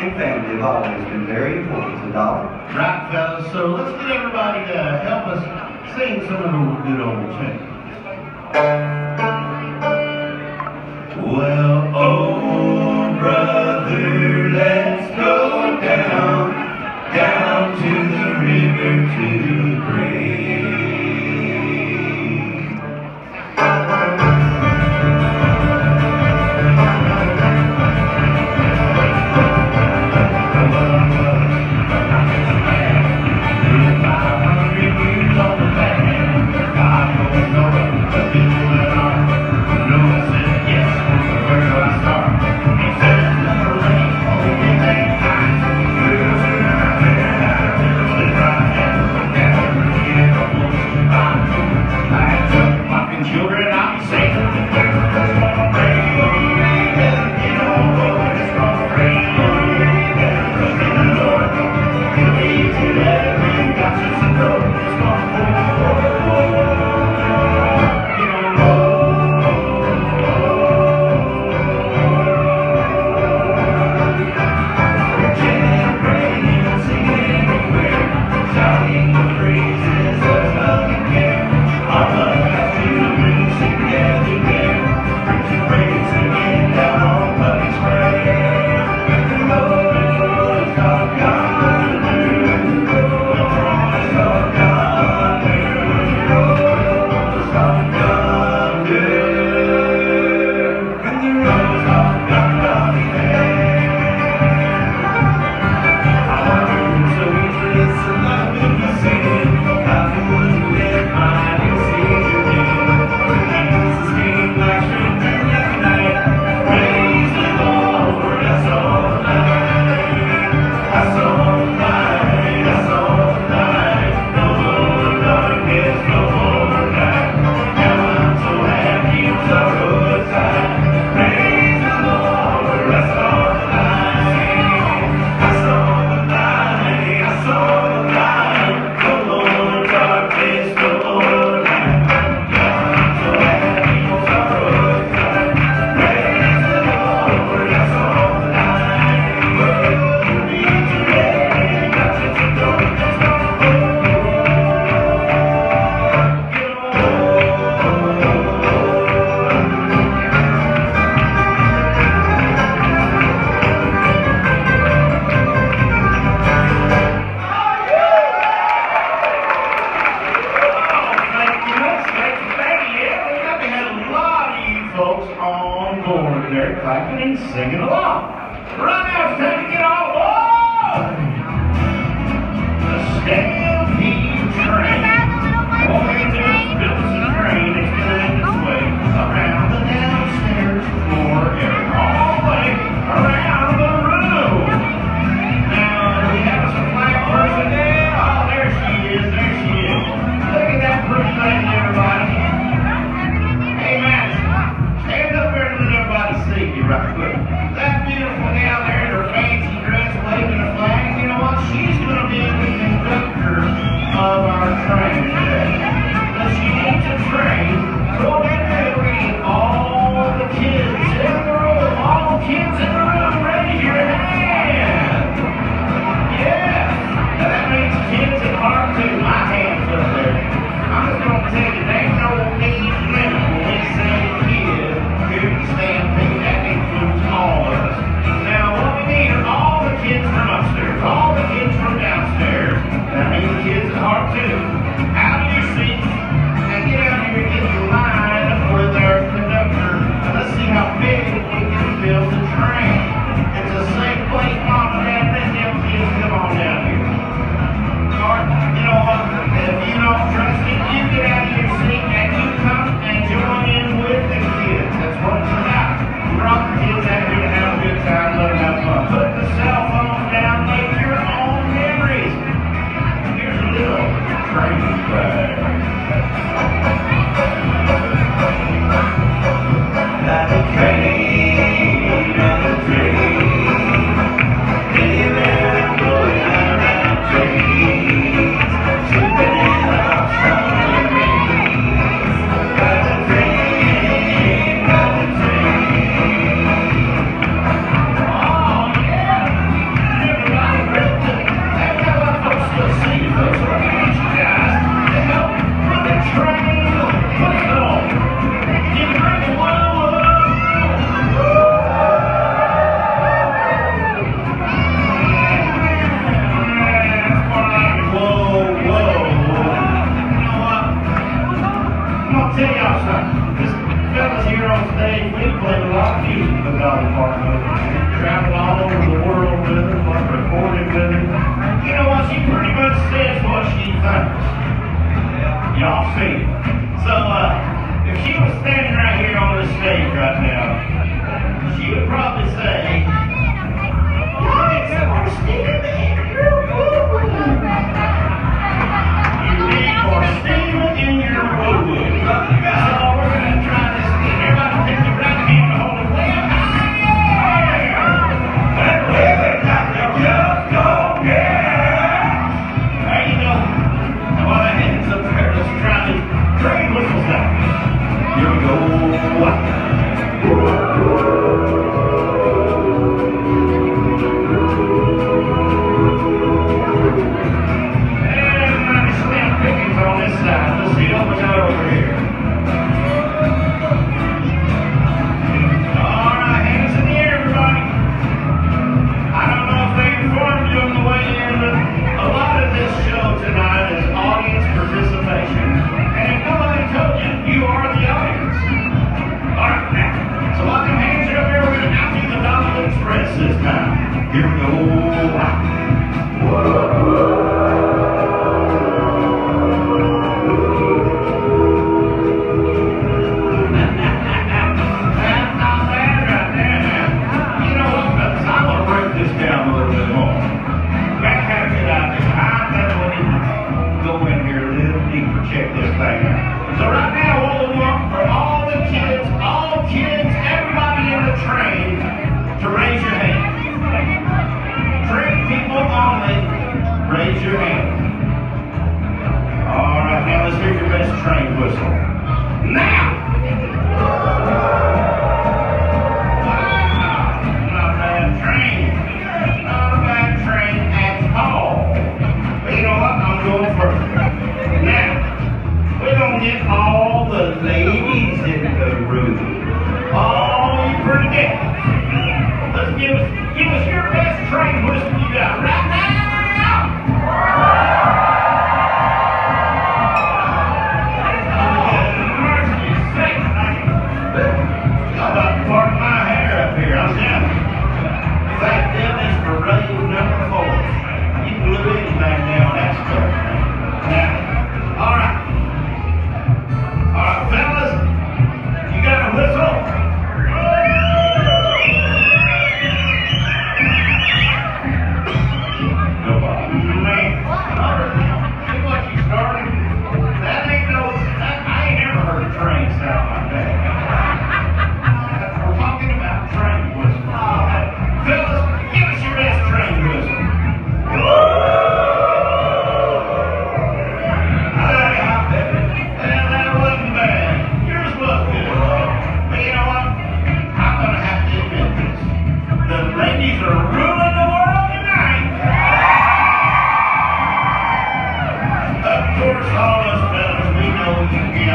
and family have always been very important to Dolly. Right, fellas, so let's get everybody to help us sing some of the good old tunes. Well, oh, brother, let's go down, down to the river to pray. God.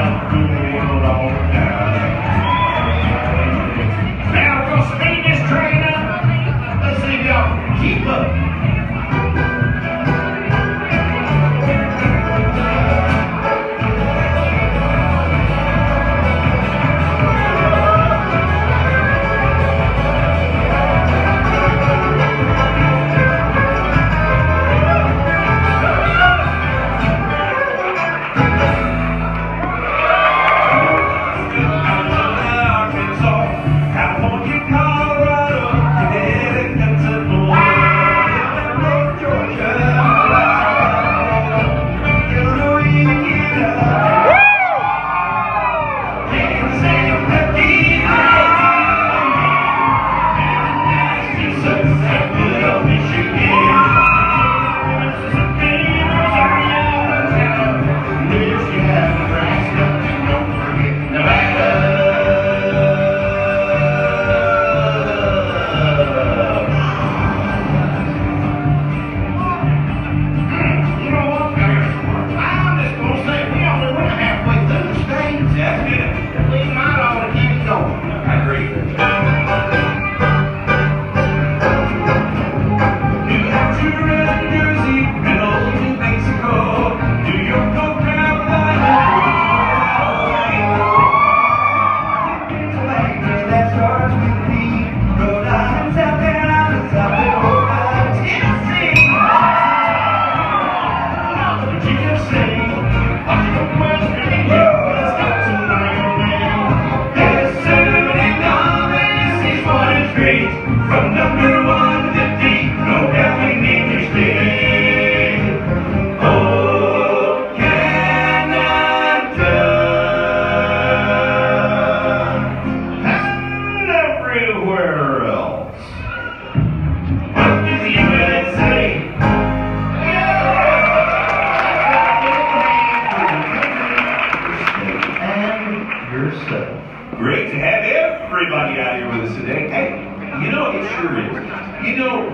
not do it alone now.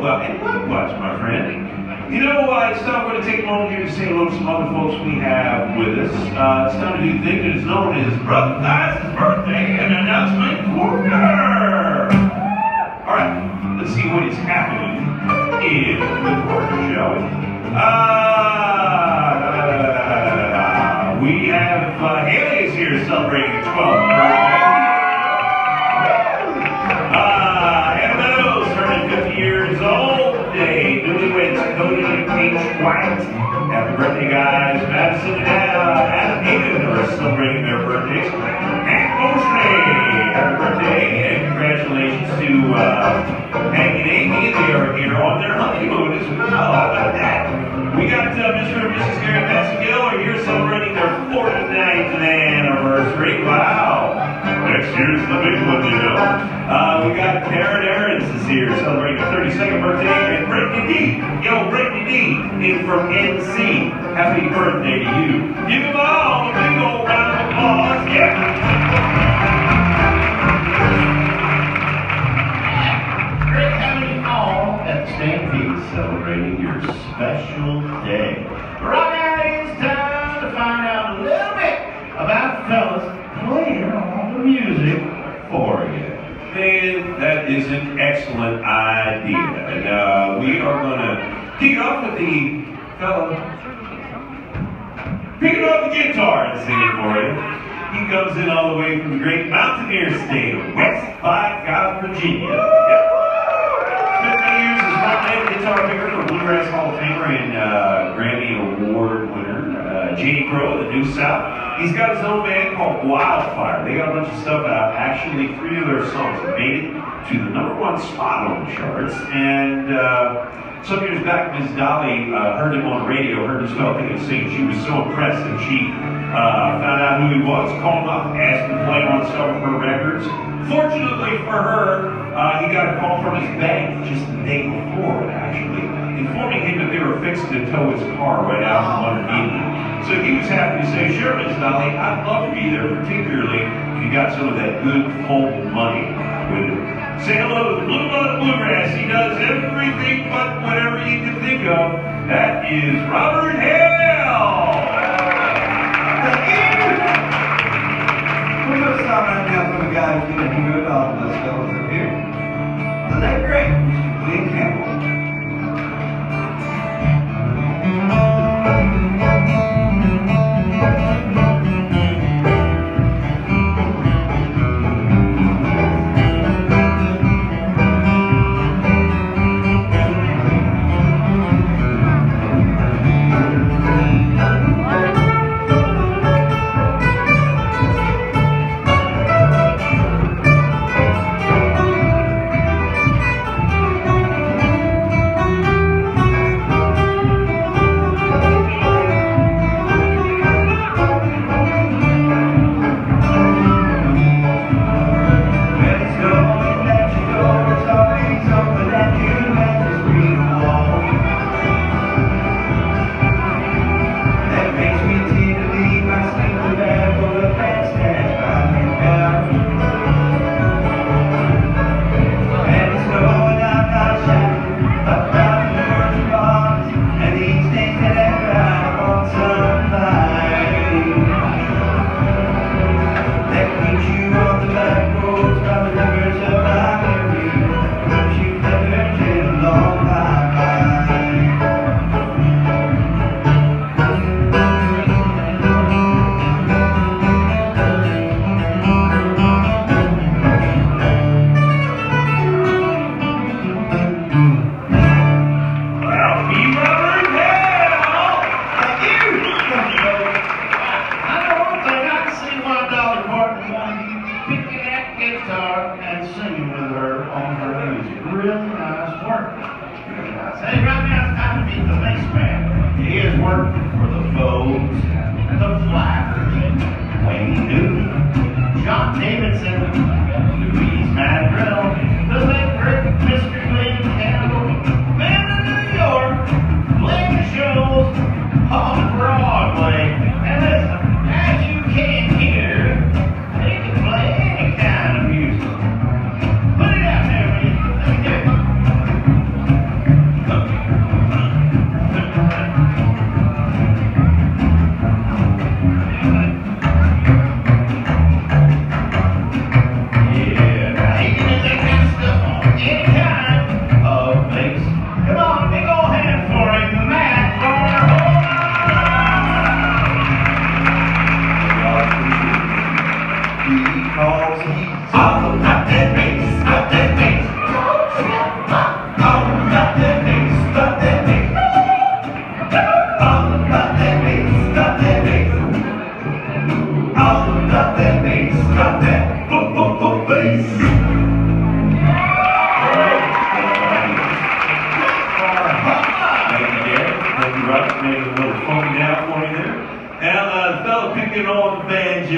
well, and likewise, my friend. You know, what? it's time going to take a moment here to say hello to some other folks we have with us. Uh, it's time to do the thing that is known as Brother Thigh's Birthday and Announcement Corner. All right, let's see what is happening in the corner, shall we? Uh, we have uh, Haley is here celebrating the 12th. And Paige White. Happy birthday, guys. Madison and Adam Hayden are celebrating their birthdays. Hank Mosley, happy birthday, and congratulations to uh, Hank and Amy. They are here on their honeymoon as well. How about that? We got uh, Mr. and Mrs. Gary Massengill are here celebrating their 49th anniversary. Wow. Next year's the big one, you know. Uh, we got Karen Aarons is here celebrating her 32nd birthday, and Brittany D. Yo, Brittany D. in from NC. Happy birthday to you. Give them all a big old round of applause. Yeah. Great having you all at the Stampede celebrating your special day. Right excellent idea. And uh, we are going to kick it off with the fellow picking up the guitar and singing for you. He comes in all the way from the great mountaineer state of West Vyckoff, Virginia. Yep. Many years as frontman guitar picker for Bluegrass Hall of Famer and uh, Grammy Award winner uh, J.D. Crowe of the New South. He's got his own band called Wildfire. They got a bunch of stuff out. Actually, three of their songs made it to the number one spot on the charts. And uh, some years back, Ms. Dolly uh, heard him on the radio, heard this fellow and sing. She was so impressed that she uh, found out who he was, called him up, asked to play on some of her records. Fortunately for her, uh, he got a call from his bank just the day before, actually, informing him that they were fixing to tow his car right out from underneath him. So he was happy to say, sure, Miss Dolly, I'd love to be there, particularly if you got some of that good folk money with it. Say hello to the Blue Mother Bluegrass. He does everything but whatever you can think of. That is Robert Hale. We're just stopping down from the guy who's going to hear it all of us fellas up here. Isn't that great? Glenn Campbell.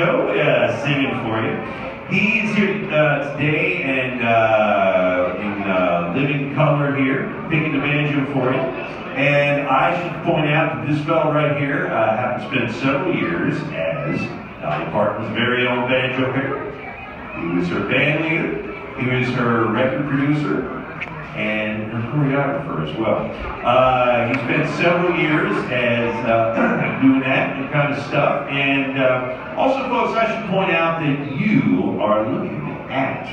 Joe uh, singing for you. He's here uh, today and uh, in uh, living color here, picking the banjo for you. And I should point out that this fellow right here uh, happened to spend several years as uh, Dolly Parton's very own banjo player. He was her band leader. He was her record producer and her choreographer as well. Uh, he spent several years as uh, doing that kind of stuff. And uh, also, folks, I should point out that you are looking at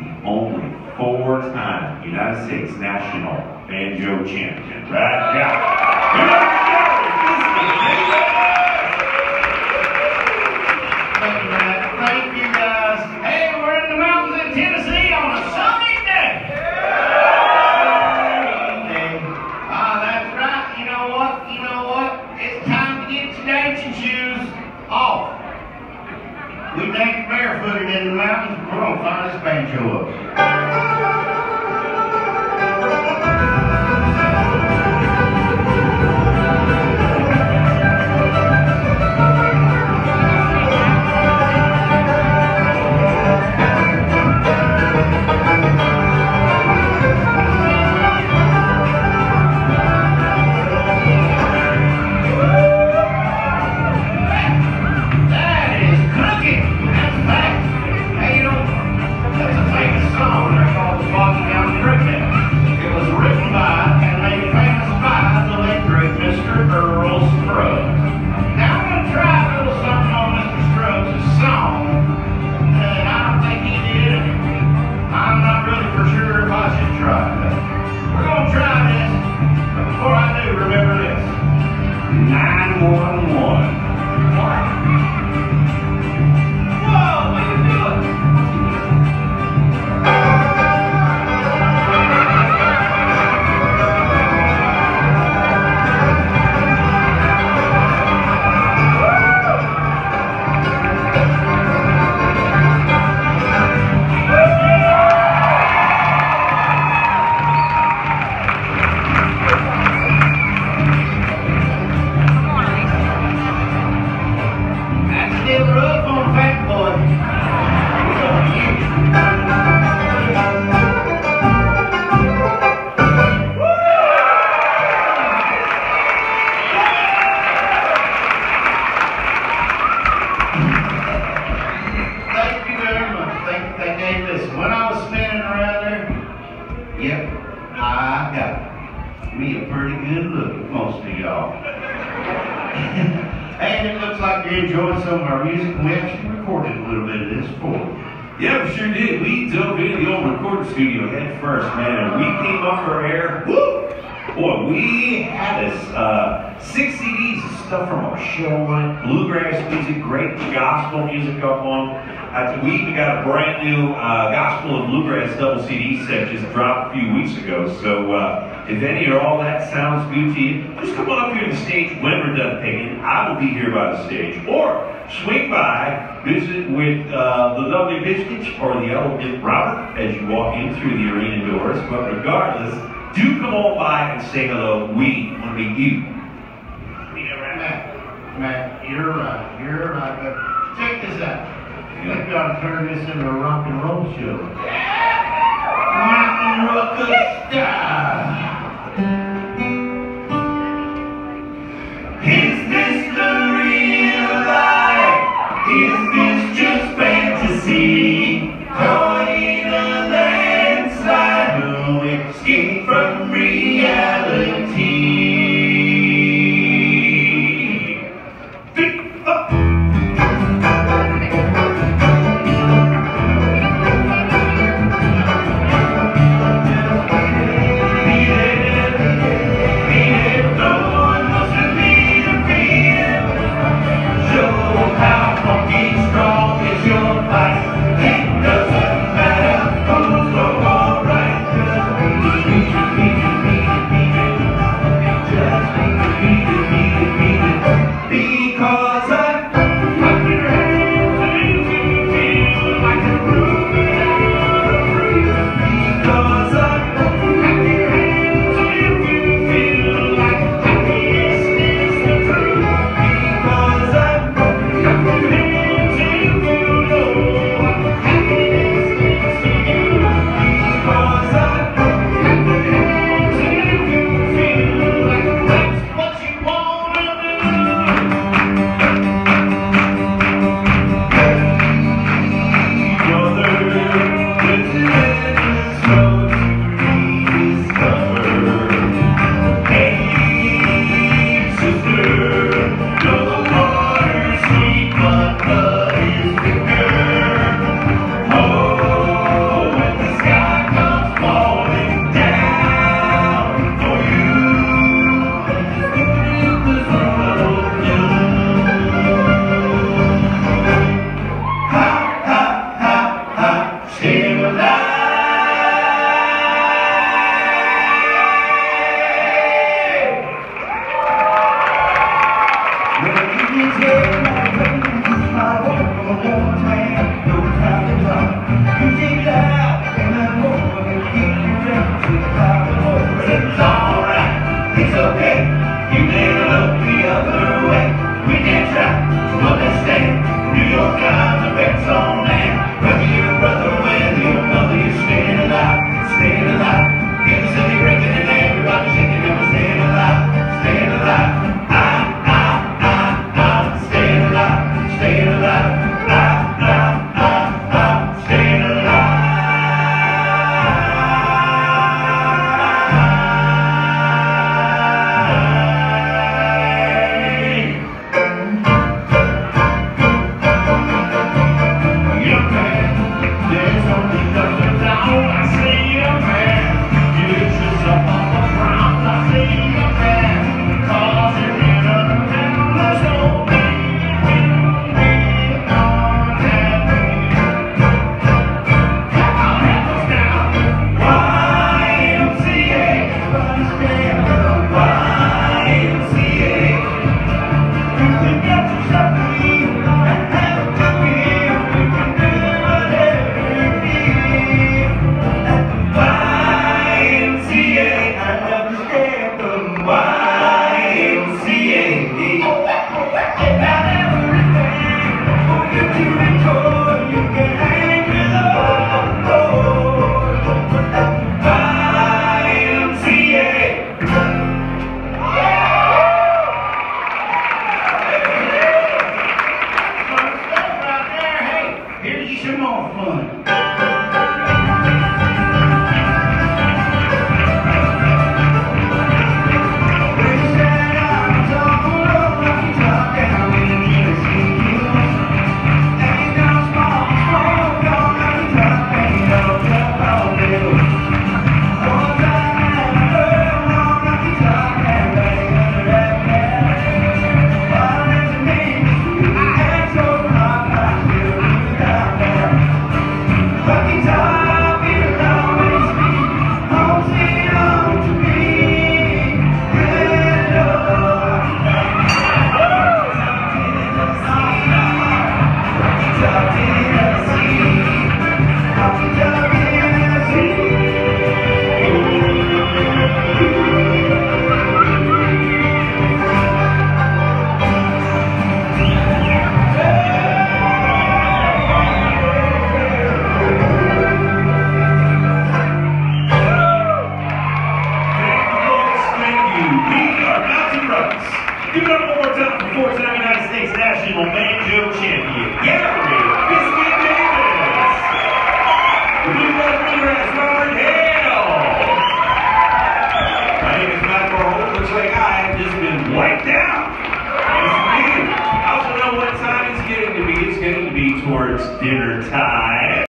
the only four-time United States national banjo champion, right? Yeah. I'm from going this banjo up. We came up for air. Woo! Boy, we had this uh, six CDs of stuff from our show. Bluegrass music, great gospel music up on. Uh, we even got a brand new uh, gospel and bluegrass double CD set just dropped a few weeks ago. So uh, if any or all that sounds good to you, just come on up here to the stage when we're done paying. I will be here by the stage. Or swing by, visit with uh, the lovely Biscuits or the elegant Robert as you walk in through the arena doors. But regardless, do come on by and say hello. We want to meet you. Matt, Matt, you're right. You're right. But check this out. Ought to turn this into a rock and roll show. Mountain Ruckus style. Is